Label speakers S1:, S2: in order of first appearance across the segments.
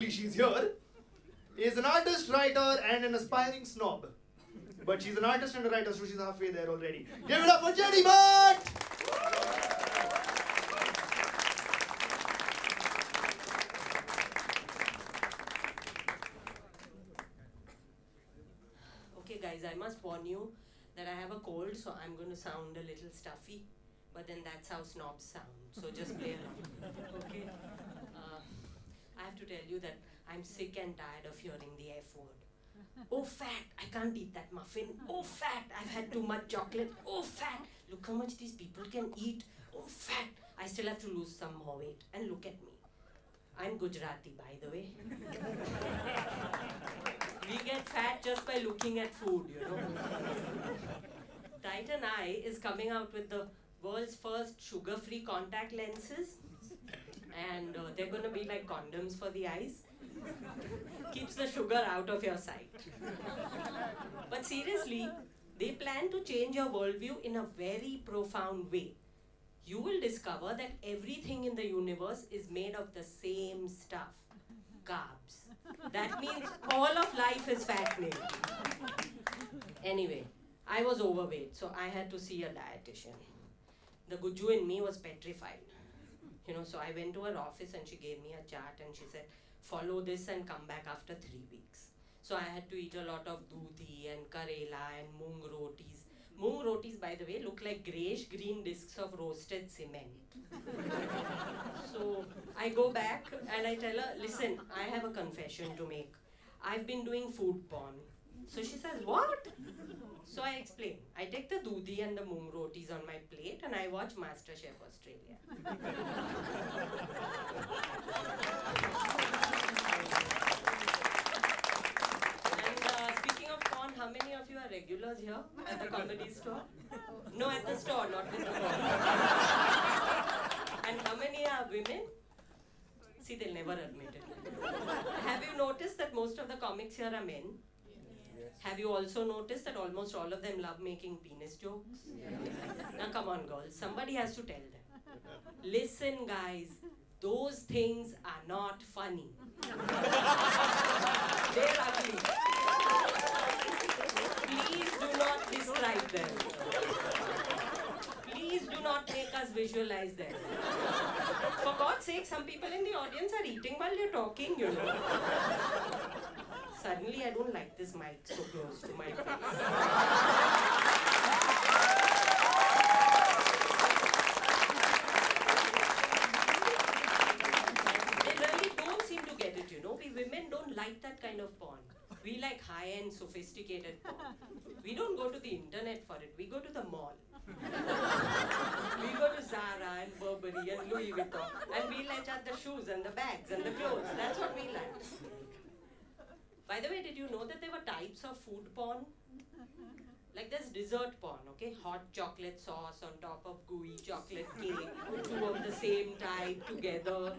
S1: she's here, is an artist, writer, and an aspiring snob. But she's an artist and a writer, so she's halfway there already. Give it up for Jenny Bhatt!
S2: Okay, guys, I must warn you that I have a cold, so I'm going to sound a little stuffy. But then that's how snobs sound. So just play around. Okay? I have to tell you that I'm sick and tired of hearing the F word. Oh, fat! I can't eat that muffin. Oh, fat! I've had too much chocolate. Oh, fat! Look how much these people can eat. Oh, fat! I still have to lose some more weight. And look at me. I'm Gujarati, by the way. we get fat just by looking at food, you know. Titan Eye is coming out with the world's first sugar-free contact lenses, and uh, they're to be like condoms for the eyes. Keeps the sugar out of your sight. But seriously, they plan to change your worldview in a very profound way. You will discover that everything in the universe is made of the same stuff carbs. That means all of life is fattening. Anyway, I was overweight, so I had to see a dietitian. The guju in me was petrified. You know, so I went to her office and she gave me a chart and she said, follow this and come back after three weeks. So I had to eat a lot of dudhi and karela and mung rotis. Mung rotis, by the way, look like greyish green discs of roasted cement. so I go back and I tell her, listen, I have a confession to make. I've been doing food porn. So she says, what? So I explain. I take the dudhi and the mung rotis on my plate and I watch MasterChef Australia. And uh, speaking of porn, how many of you are regulars here at the comedy store? No, at the store, not with the porn. and how many are women? See, they'll never admit it. Have you noticed that most of the comics here are men? Have you also noticed that almost all of them love making penis jokes? Now, come on, girls. Somebody has to tell them. Listen, guys. Those things are not funny. They're ugly. Please do not describe them. Please do not make us visualize them. For God's sake, some people in the audience are eating while you're talking, you know. Suddenly, I don't like this mic so close to my face. They really don't seem to get it, you know. We women don't like that kind of porn. We like high-end, sophisticated porn. We don't go to the internet for it. We go to the mall. we go to Zara and Burberry and Louis Vuitton, and we let out the shoes and the bags and the clothes. That's what we like. By the way, did you know that there were types of food porn? Like there's dessert porn, okay? Hot chocolate sauce on top of gooey chocolate cake, two of the same type together.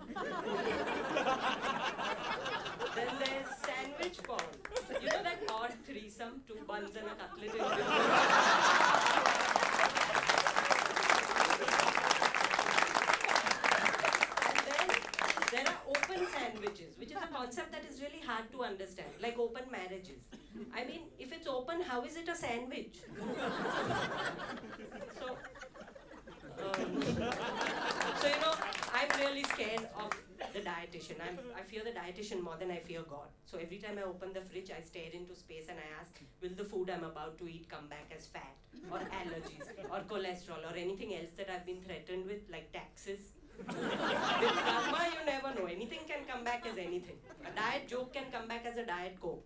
S2: then there's sandwich porn. You know that odd threesome, two buns and a cutlet in between? And then there are open sandwiches, which is a concept that is really hard to understand, like open marriages. I mean, if it's open, how is it a sandwich? so, um, so you know, I'm really scared of the dietitian. I'm, I fear the dietitian more than I fear God. So every time I open the fridge, I stare into space and I ask, will the food I'm about to eat come back as fat, or allergies, or cholesterol, or anything else that I've been threatened with, like taxes? With karma, you never know. Anything can come back as anything. A diet joke can come back as a diet coke.